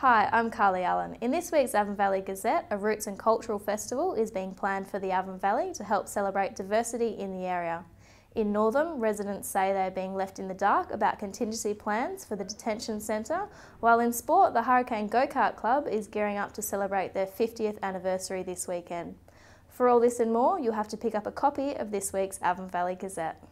Hi, I'm Carli Allen. In this week's Avon Valley Gazette, a Roots and Cultural Festival is being planned for the Avon Valley to help celebrate diversity in the area. In Northam, residents say they are being left in the dark about contingency plans for the detention centre, while in sport, the Hurricane Go Kart Club is gearing up to celebrate their 50th anniversary this weekend. For all this and more, you'll have to pick up a copy of this week's Avon Valley Gazette.